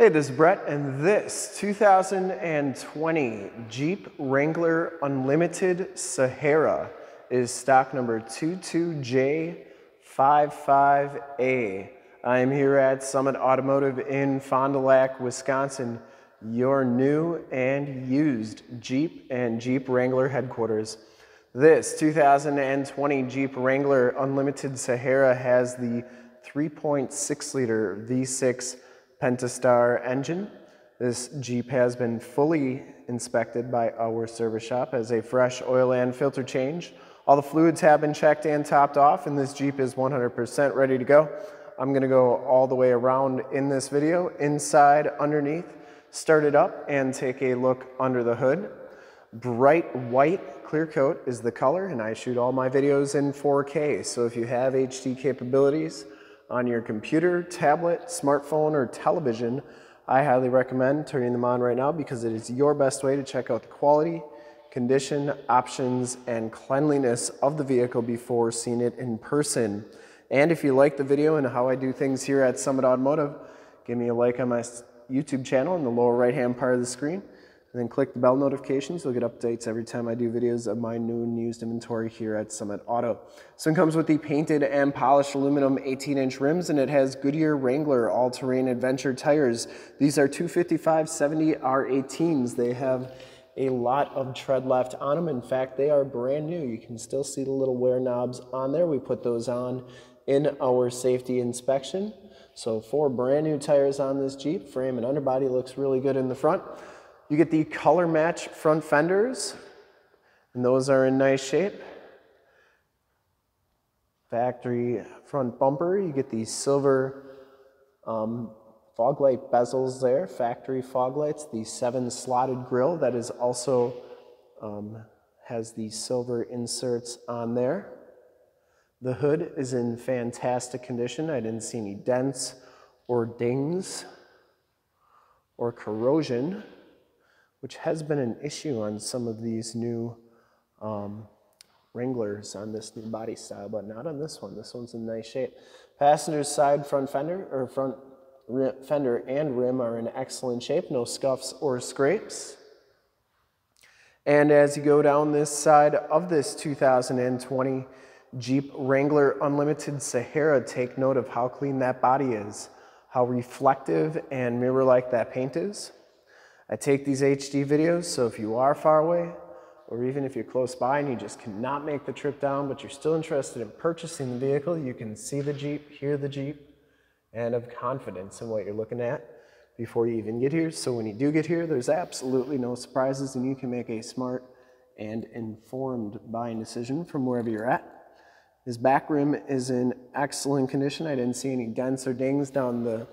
Hey, this is Brett, and this 2020 Jeep Wrangler Unlimited Sahara is stock number 22J55A. I am here at Summit Automotive in Fond du Lac, Wisconsin, your new and used Jeep and Jeep Wrangler headquarters. This 2020 Jeep Wrangler Unlimited Sahara has the 3.6 liter V6 Pentastar engine. This Jeep has been fully inspected by our service shop as a fresh oil and filter change. All the fluids have been checked and topped off and this Jeep is 100% ready to go. I'm gonna go all the way around in this video, inside, underneath, start it up and take a look under the hood. Bright white clear coat is the color and I shoot all my videos in 4K. So if you have HD capabilities, on your computer, tablet, smartphone, or television, I highly recommend turning them on right now because it is your best way to check out the quality, condition, options, and cleanliness of the vehicle before seeing it in person. And if you like the video and how I do things here at Summit Automotive, give me a like on my YouTube channel in the lower right hand part of the screen. Then click the bell notifications. You'll get updates every time I do videos of my new and used inventory here at Summit Auto. This one comes with the painted and polished aluminum 18-inch rims, and it has Goodyear Wrangler all-terrain adventure tires. These are 255-70 R18s. They have a lot of tread left on them. In fact, they are brand new. You can still see the little wear knobs on there. We put those on in our safety inspection. So four brand new tires on this Jeep. Frame and underbody looks really good in the front. You get the color match front fenders, and those are in nice shape. Factory front bumper, you get the silver um, fog light bezels there, factory fog lights, the seven slotted grill that is also um, has the silver inserts on there. The hood is in fantastic condition. I didn't see any dents or dings or corrosion which has been an issue on some of these new um, Wranglers on this new body style, but not on this one. This one's in nice shape. Passenger side front fender or front fender and rim are in excellent shape, no scuffs or scrapes. And as you go down this side of this 2020 Jeep Wrangler Unlimited Sahara, take note of how clean that body is, how reflective and mirror-like that paint is. I take these HD videos, so if you are far away, or even if you're close by and you just cannot make the trip down, but you're still interested in purchasing the vehicle, you can see the Jeep, hear the Jeep, and have confidence in what you're looking at before you even get here. So when you do get here, there's absolutely no surprises and you can make a smart and informed buying decision from wherever you're at. This back rim is in excellent condition. I didn't see any dents or dings down the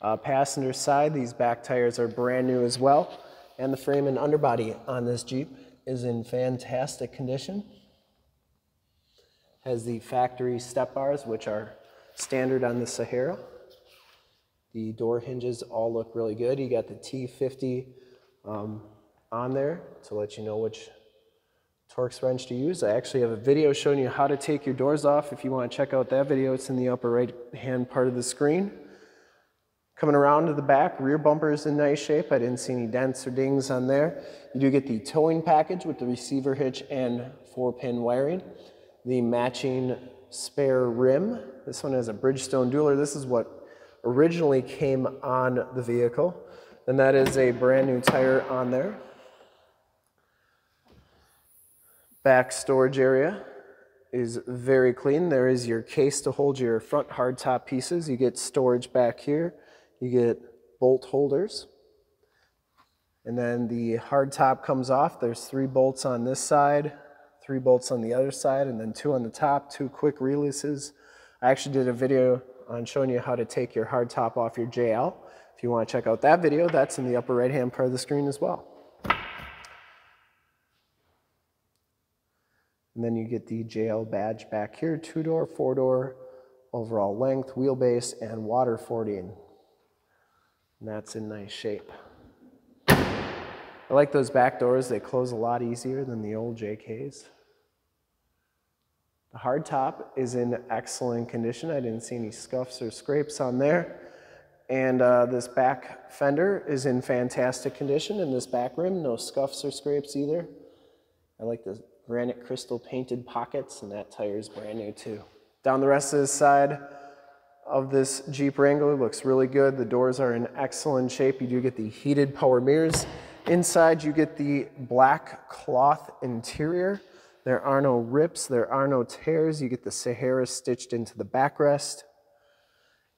uh, passenger side, these back tires are brand new as well. And the frame and underbody on this Jeep is in fantastic condition. Has the factory step bars, which are standard on the Sahara. The door hinges all look really good. You got the T50 um, on there to let you know which Torx wrench to use. I actually have a video showing you how to take your doors off. If you want to check out that video, it's in the upper right hand part of the screen. Coming around to the back, rear bumper is in nice shape. I didn't see any dents or dings on there. You do get the towing package with the receiver hitch and four pin wiring. The matching spare rim. This one has a Bridgestone Dueler. This is what originally came on the vehicle. And that is a brand new tire on there. Back storage area is very clean. There is your case to hold your front hardtop pieces. You get storage back here you get bolt holders. And then the hard top comes off. There's three bolts on this side, three bolts on the other side, and then two on the top, two quick releases. I actually did a video on showing you how to take your hard top off your JL. If you want to check out that video, that's in the upper right hand part of the screen as well. And then you get the JL badge back here, two door, four door, overall length, wheelbase, and water fording. And that's in nice shape. I like those back doors. They close a lot easier than the old JKs. The hard top is in excellent condition. I didn't see any scuffs or scrapes on there. And uh, this back fender is in fantastic condition and this back rim, no scuffs or scrapes either. I like the granite crystal painted pockets and that tire is brand new too. Down the rest of the side of this Jeep Wrangler looks really good. The doors are in excellent shape. You do get the heated power mirrors. Inside you get the black cloth interior. There are no rips, there are no tears. You get the Sahara stitched into the backrest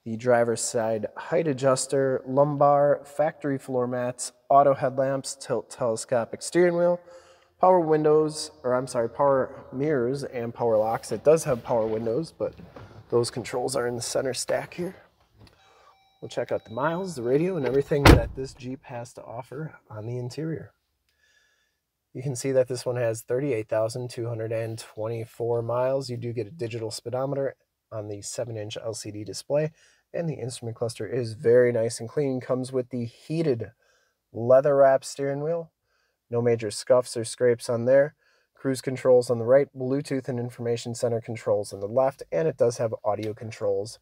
the driver's side height adjuster, lumbar, factory floor mats, auto headlamps, tilt telescopic steering wheel, power windows, or I'm sorry, power mirrors and power locks. It does have power windows, but those controls are in the center stack here. We'll check out the miles, the radio, and everything that this Jeep has to offer on the interior. You can see that this one has 38,224 miles. You do get a digital speedometer on the 7-inch LCD display and the instrument cluster is very nice and clean. Comes with the heated leather wrap steering wheel. No major scuffs or scrapes on there. Cruise controls on the right, Bluetooth and information center controls on the left, and it does have audio controls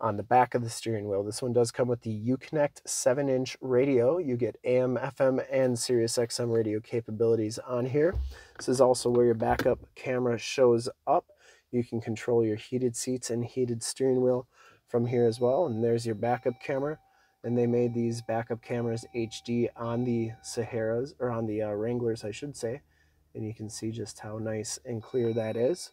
on the back of the steering wheel. This one does come with the Uconnect 7-inch radio. You get AM, FM, and Sirius XM radio capabilities on here. This is also where your backup camera shows up. You can control your heated seats and heated steering wheel from here as well. And there's your backup camera. And they made these backup cameras HD on the Saharas, or on the uh, Wranglers, I should say. And you can see just how nice and clear that is,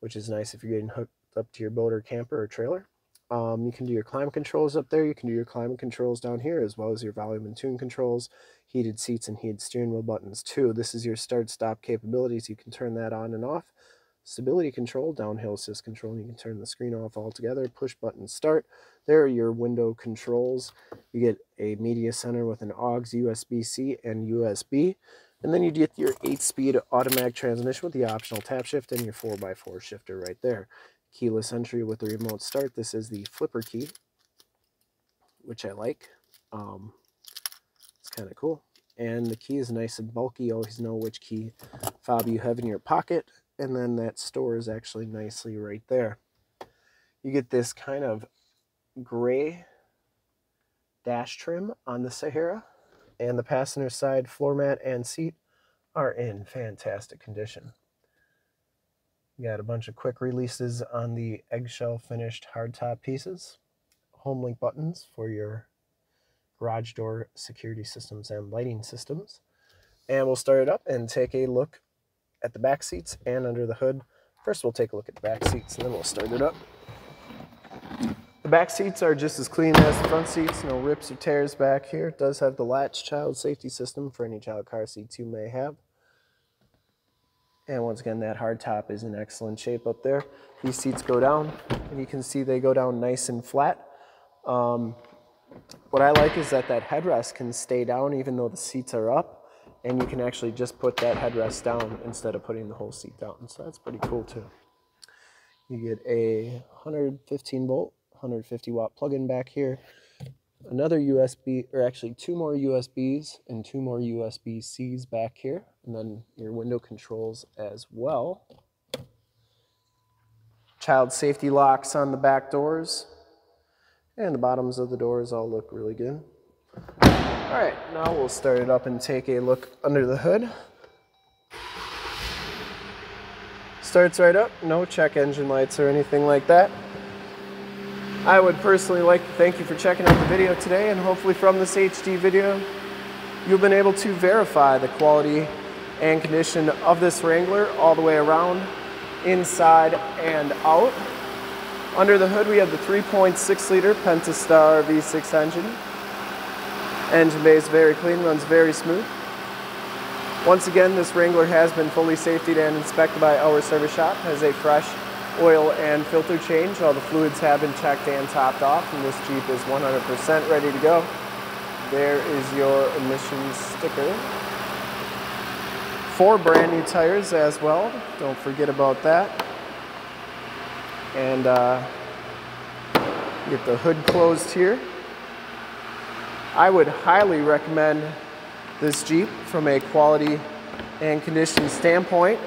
which is nice if you're getting hooked up to your boat or camper or trailer. Um, you can do your climate controls up there. You can do your climate controls down here, as well as your volume and tune controls, heated seats and heated steering wheel buttons too. This is your start-stop capabilities. You can turn that on and off stability control, downhill assist control. You can turn the screen off altogether, push button start. There are your window controls. You get a media center with an AUX, USB-C, and USB. And then you get your 8-speed automatic transmission with the optional tap shift and your 4x4 shifter right there. Keyless entry with the remote start. This is the flipper key, which I like. Um, it's kind of cool. And the key is nice and bulky. You always know which key fob you have in your pocket and then that store is actually nicely right there. You get this kind of gray dash trim on the Sahara, and the passenger side floor mat and seat are in fantastic condition. Got a bunch of quick releases on the eggshell finished hardtop pieces, home link buttons for your garage door security systems and lighting systems. And we'll start it up and take a look at the back seats and under the hood. First, we'll take a look at the back seats and then we'll start it up. The back seats are just as clean as the front seats, no rips or tears back here. It does have the latch child safety system for any child car seats you may have. And once again, that hard top is in excellent shape up there. These seats go down, and you can see they go down nice and flat. Um, what I like is that that headrest can stay down even though the seats are up and you can actually just put that headrest down instead of putting the whole seat down. So that's pretty cool too. You get a 115 volt, 150 watt plug-in back here, another USB, or actually two more USBs and two more USB-Cs back here, and then your window controls as well. Child safety locks on the back doors, and the bottoms of the doors all look really good. All right, now we'll start it up and take a look under the hood. Starts right up, no check engine lights or anything like that. I would personally like to thank you for checking out the video today and hopefully from this HD video, you've been able to verify the quality and condition of this Wrangler all the way around, inside and out. Under the hood, we have the 3.6 liter Pentastar V6 engine. Engine bay is very clean, runs very smooth. Once again, this Wrangler has been fully safetied and inspected by our service shop, has a fresh oil and filter change. All the fluids have been checked and topped off, and this Jeep is 100% ready to go. There is your emissions sticker. Four brand new tires as well. Don't forget about that. And uh, get the hood closed here. I would highly recommend this Jeep from a quality and condition standpoint.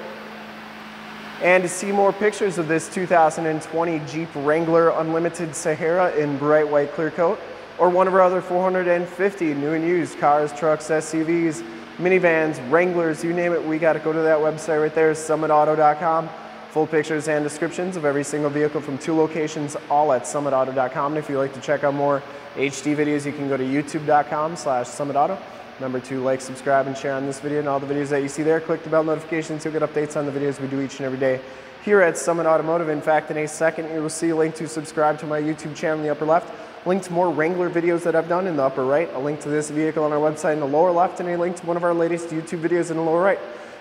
And to see more pictures of this 2020 Jeep Wrangler Unlimited Sahara in bright white clear coat, or one of our other 450 new and used cars, trucks, SUVs, minivans, Wranglers, you name it, we got to go to that website right there, summitauto.com. Full pictures and descriptions of every single vehicle from two locations, all at summitauto.com. And if you'd like to check out more HD videos, you can go to youtube.com slash summitauto. Remember to like, subscribe, and share on this video and all the videos that you see there. Click the bell notifications, you'll get updates on the videos we do each and every day here at Summit Automotive. In fact, in a second, you will see a link to subscribe to my YouTube channel in the upper left, link to more Wrangler videos that I've done in the upper right, a link to this vehicle on our website in the lower left, and a link to one of our latest YouTube videos in the lower right.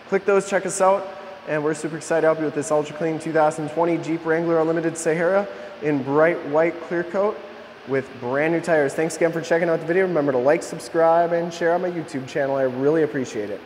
Click those, check us out, and we're super excited to help you with this ultra clean 2020 Jeep Wrangler Unlimited Sahara in bright white clear coat with brand new tires. Thanks again for checking out the video. Remember to like, subscribe, and share on my YouTube channel. I really appreciate it.